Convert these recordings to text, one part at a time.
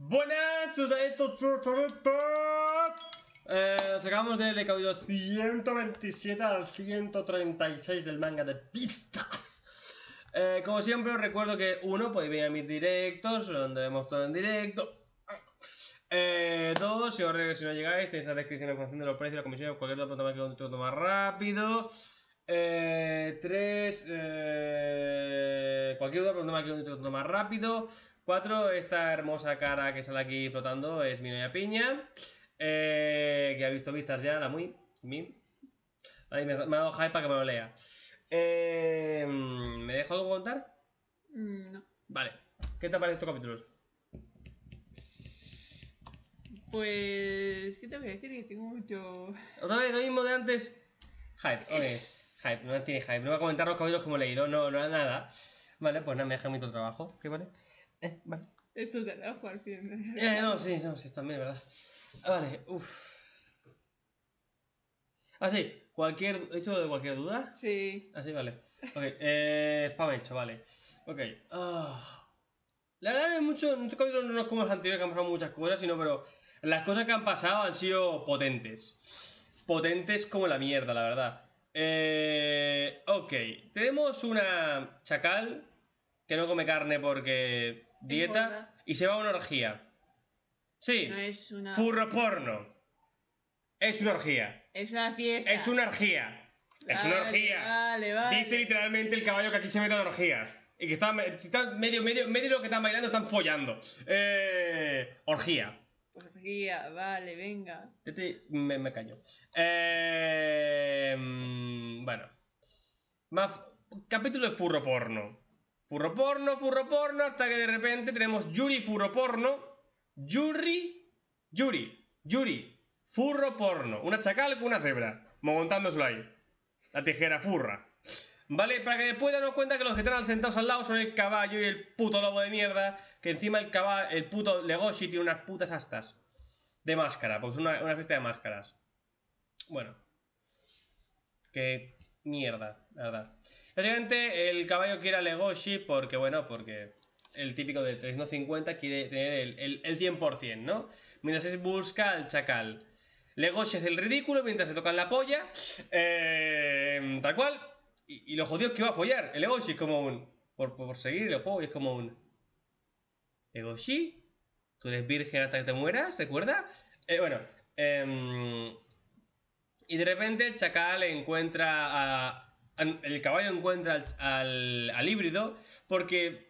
Buenas, susaditos, eh, sacamos del capítulo 127 al 136 del manga de pistas. Eh, como siempre os recuerdo que uno, podéis venir a mis directos, donde vemos todo en directo. Eh, dos, si, os, si no llegáis, tenéis la descripción en función de los precios, la comisión, cualquier otro más que un más rápido. Eh, tres, eh, cualquier duda, pregunta que un más rápido. Cuatro, esta hermosa cara que sale aquí flotando es mi novia Piña. Eh, que ha visto vistas ya, la muy. Mi. Ahí me, me, ha dado hype para que me lo lea. Eh, ¿Me dejo algo contar? Mm, no. Vale. ¿Qué te parece estos capítulos? Pues. ¿Qué te voy a decir? Que tengo mucho. ¿Otra vez lo mismo de antes? Hype, ok. Hype, no tiene hype. No voy a comentar los capítulos que hemos leído, no, no nada. Vale, pues nada, me deja mi trabajo. ¿Qué vale? Eh, vale. Esto te trabajo al fin. Eh, no, sí, no, sí, también, ¿verdad? Ah, vale, uff. Ah, sí, cualquier. ¿He hecho de cualquier duda? Sí. Ah, sí, vale. Ok, eh. Spam hecho, vale. Ok. Ah. La verdad es mucho. Muchos capítulos no es como los anteriores que han pasado muchas cosas, sino, pero. Las cosas que han pasado han sido potentes. Potentes como la mierda, la verdad. Eh, ok, tenemos una chacal que no come carne porque dieta y se va a una orgía. Sí, no es una... furro porno. Es una orgía. Es una fiesta. Es una orgía. es una orgía. Vale, vale. Dice literalmente el caballo que aquí se mete en orgías. Y que está, medio, medio, medio de lo que están bailando están follando. Eh, orgía. Orgía, vale, venga. Me, me callo. Eh, bueno. Más capítulo de furro porno. Furro porno, furro porno, hasta que de repente tenemos Yuri furro porno. Yuri, Yuri, Yuri, furro porno. Una chacal con una cebra, montándoselo ahí. La tijera furra. ¿Vale? Para que después darnos cuenta que los que están sentados al lado son el caballo y el puto lobo de mierda. Que encima el caballo, el puto Legoshi tiene unas putas astas. De máscara, porque es una, una fiesta de máscaras. Bueno. Qué mierda, la verdad. Básicamente el caballo quiere a Legoshi porque, bueno, porque el típico de 350 quiere tener el, el, 100%, ¿no? Mientras se busca al chacal. Legoshi es el ridículo mientras se tocan la polla. Eh, tal cual. Y, lo jodido es que va a follar. El Egoshi es como un. Por, por seguir el juego, es como un. Egoshi, tú eres virgen hasta que te mueras, ¿recuerda? Eh, bueno, eh, y de repente el chacal encuentra a. El caballo encuentra al, al, híbrido porque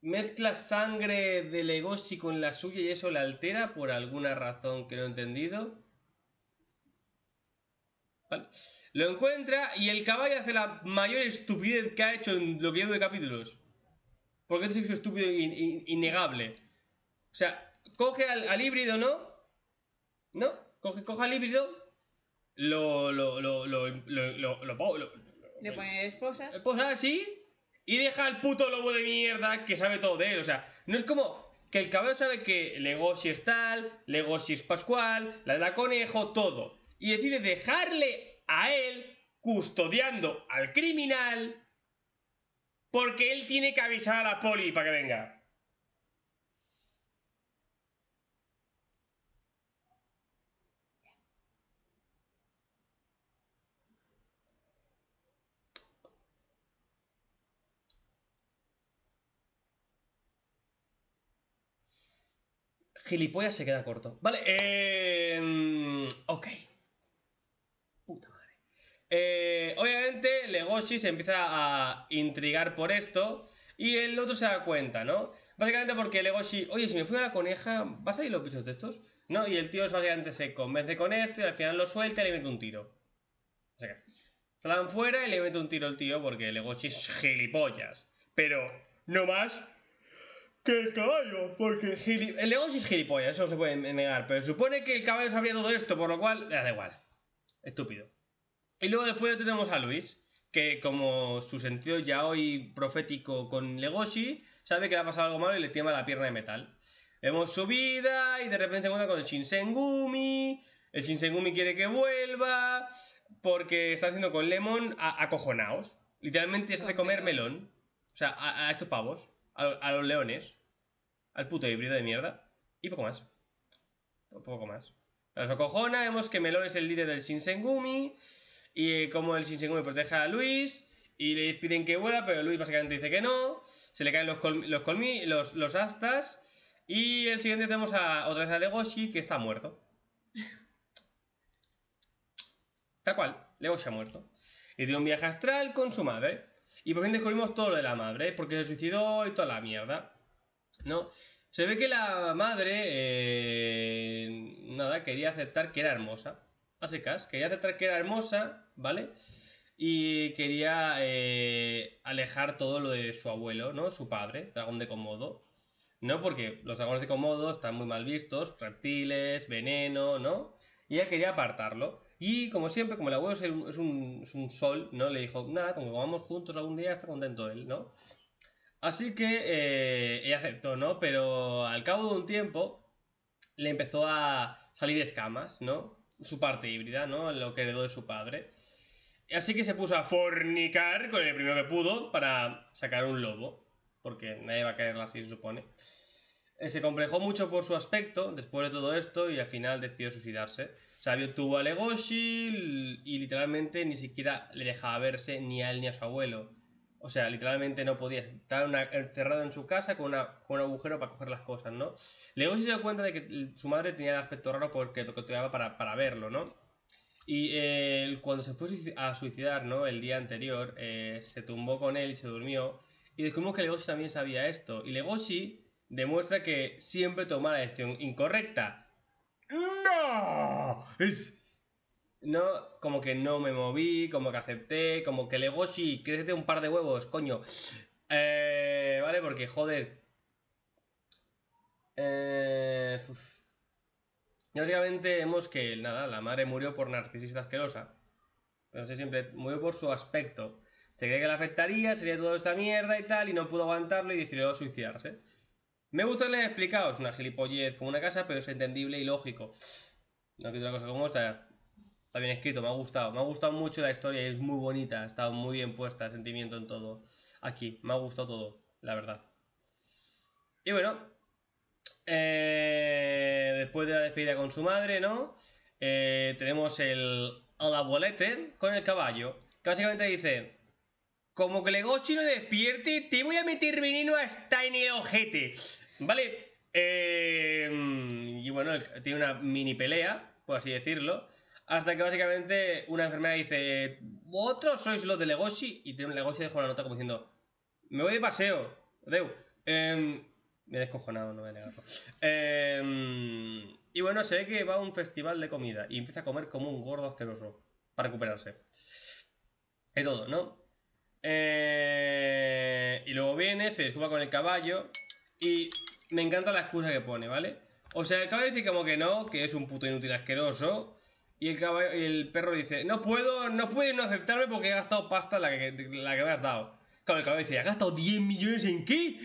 mezcla sangre del Egoshi con la suya y eso la altera por alguna razón que no he entendido. Lo encuentra y el caballo hace la mayor estupidez que ha hecho en lo que llevo de capítulos. Porque esto es estúpido e innegable. O sea, coge al, híbrido, ¿no? ¿No? Coge, coge al híbrido, lo. lo. lo. lo. lo. lo, Le pone esposas. Esposas, sí. Y deja al puto lobo de mierda que sabe todo de él. O sea, no es como que el caballo sabe que Legoshi es tal, Legoshi es Pascual, la de la conejo, todo. Y decide dejarle a él custodiando al criminal porque él tiene que avisar a la poli para que venga. Gilipollas se queda corto. Vale, eh... Ok. Eh, obviamente, Legoshi se empieza a intrigar por esto y el otro se da cuenta, ¿no? Básicamente porque Legoshi, oye, si me fui a la coneja, ¿vas a ir los bichos de estos? No, y el tío básicamente se convence con esto y al final lo suelta y le mete un tiro. O sea que salen fuera y le mete un tiro al tío porque Legoshi es gilipollas. Pero no más que el caballo, porque el Legoshi es gilipollas, eso se puede negar. Pero supone que el caballo sabía todo esto, por lo cual, le da igual. Estúpido. Y luego después tenemos a Luis, que como su sentido ya hoy profético con Legoshi, sabe que le ha pasado algo malo y le tiembla la pierna de metal. Vemos su vida y de repente se encuentra con el Shinsengumi. El Shinsengumi quiere que vuelva porque está haciendo con Lemon acojonaos. Literalmente se hace comer melón. O sea, a, estos pavos, a, los leones. al puto híbrido de mierda. Y poco más. Poco más. Las acojona, vemos que Melón es el líder del Shinsengumi. Y eh, como el Shinsengumi protege a Luis. Y le piden que vuela, pero Luis básicamente dice que no. Se le caen los, los, colmi los, los astas. Y el siguiente tenemos a, otra vez a Legoshi, que está muerto. Tal cual, Legoshi ha muerto. Y tiene un viaje astral con su madre. Y por fin descubrimos todo lo de la madre, porque se suicidó y toda la mierda. ¿No? Se ve que la madre, eh, nada, quería aceptar que era hermosa. A secas, quería aceptar que era hermosa, ¿vale? Y quería eh, alejar todo lo de su abuelo, ¿no? Su padre, dragón de Komodo. ¿No? Porque los dragones de Komodo están muy mal vistos, reptiles, veneno, ¿no? Y ella quería apartarlo. Y como siempre, como el abuelo es un, sol, ¿no? Le dijo, nada, como vamos juntos algún día, está contento él, ¿no? Así que eh, ella aceptó, ¿no? Pero al cabo de un tiempo le empezó a salir escamas, ¿no? Su parte híbrida, ¿no? Lo que heredó de su padre. Así que se puso a fornicar con el primero que pudo para sacar un lobo. Porque nadie va a quererla así, se supone. Eh, se complejó mucho por su aspecto después de todo esto y al final decidió suicidarse. Sabio tuvo a Legoshi y literalmente ni siquiera le dejaba verse ni a él ni a su abuelo. O sea, literalmente no podía estar encerrado en su casa con, un agujero para coger las cosas, ¿no? Legoshi se dio cuenta de que su madre tenía el aspecto raro porque toqueteaba para, para verlo, ¿no? Y cuando se fue a suicidar, ¿no? El día anterior, eh, se tumbó con él y se durmió. Y descubrimos que Legoshi también sabía esto. Y Legoshi demuestra que siempre toma la decisión incorrecta. ¡No! Es. No, como que no me moví, como que acepté, como que Legoshi, crécete un par de huevos, coño. Eh, vale, porque joder. Eh, básicamente vemos que, nada, la madre murió por narcisista asquerosa. No sé, siempre murió por su aspecto. Se cree que le afectaría, sería toda esta mierda y tal, y no pudo aguantarlo y decidió suicidarse. Me gusta que le explicado, es una gilipollez como una casa, pero es entendible y lógico. No quiero una cosa como esta. Está bien escrito, me ha gustado. Me ha gustado mucho la historia es muy bonita. Estado muy bien puesta, sentimiento en todo. Aquí, me ha gustado todo, la verdad. Y bueno, eh, después de la despedida con su madre, ¿no? Eh, tenemos el, abuelete con el caballo. Que básicamente dice: Como que le Legoshi no despierte, te voy a meter veneno hasta en el ojete. Vale. Eh, y bueno, tiene una mini pelea, por así decirlo. Hasta que básicamente una enfermera dice: Vosotros sois los de Legoshi. Y tiene un Legoshi deja una nota como diciendo: Me voy de paseo. Deu. Em, me he descojonado, no voy a negarlo. Em, y bueno, se ve que va a un festival de comida y empieza a comer como un gordo asqueroso para recuperarse. Es todo, ¿no? Eh, y luego viene, se disculpa con el caballo y me encanta la excusa que pone, ¿vale? O sea, el caballo dice como que no, que es un puto inútil asqueroso. Y el, caballo, el perro dice, no puedo, no puedes no aceptarme porque he gastado pasta la que, me has dado. Claro, el caballo dice, ¿has gastado 10 millones en qué?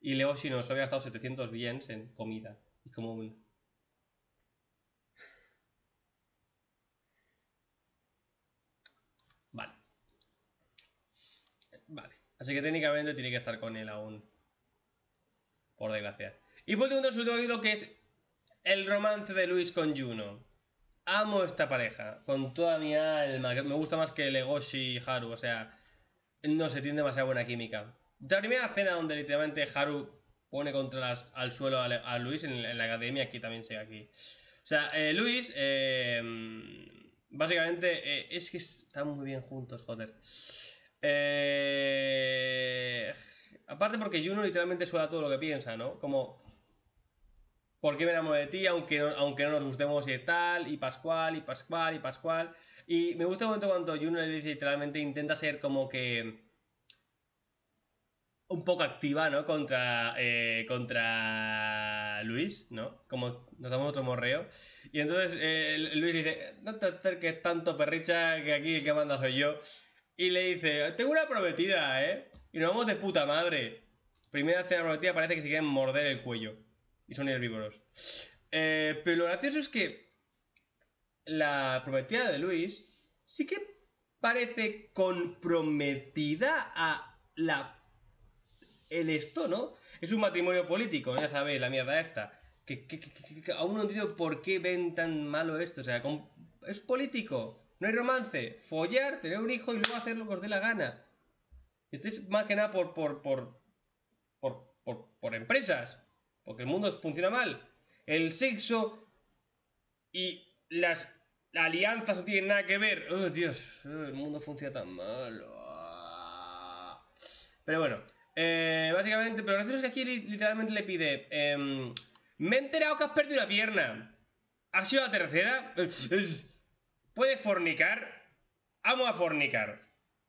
Y luego si nos había gastado 700 bienes en comida. Y como un... Vale. Vale. Así que técnicamente tiene que estar con él aún. Por desgracia. Y por último, el último que es el romance de Luis con Juno. Amo esta pareja, con toda mi alma. Me gusta más que Legoshi y Haru, o sea, no se tiene demasiada buena química. La primera escena donde literalmente Haru pone contra al suelo a, Luis en, la academia, aquí también se aquí. O sea, eh, Luis, eh, básicamente, eh, es que están muy bien juntos, joder. Aparte porque Juno literalmente suena todo lo que piensa, ¿no? Como ¿Por qué me enamoro de ti? Aunque no, aunque no nos gustemos y tal, y Pascual, y Pascual, y Pascual. Y me gusta un momento cuando Juno le dice literalmente, intenta ser como que un poco activa, ¿no? Contra, eh, contra Luis, ¿no? Como nos damos otro morreo. Y entonces eh, Luis dice, no te acerques tanto, perricha, que aquí el que manda soy yo. Y le dice, tengo una prometida, ¿eh? Y nos vamos de puta madre. Primera cena prometida parece que se quieren morder el cuello y son herbívoros. Eh, pero lo gracioso es que la prometida de Luis sí que parece comprometida a la el esto, ¿no? es un matrimonio político, ya sabéis, la mierda esta. Que, aún no entiendo por qué ven tan malo esto. O sea, con- es político. No hay romance. Follar, tener un hijo y luego hacer lo que os dé la gana. Esto es más que nada por, por, por, por, por, empresas. Porque el mundo funciona mal. El sexo y las alianzas no tienen nada que ver. Oh, Dios, oh, el mundo funciona tan mal. Ah. Pero bueno, eh, básicamente, pero gracioso es que aquí li- literalmente le pide: em, Me he enterado que has perdido una pierna. ¿Has sido la tercera? Es- ¿Puedes fornicar? Vamos a fornicar.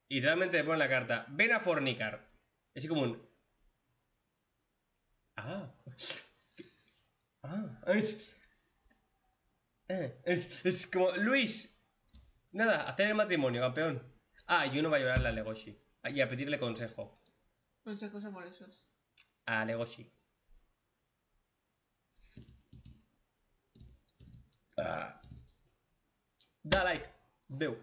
Y literalmente le pone en la carta: Ven a fornicar. Así como un. Ah. Ah. Es, eh, es, es como. Luis. Nada, hacer el matrimonio, campeón. Ah, y uno va a llorarle a Legoshi. Ah, Y a pedirle consejo. Consejos amorosos. A Legoshi. Da like. Veu.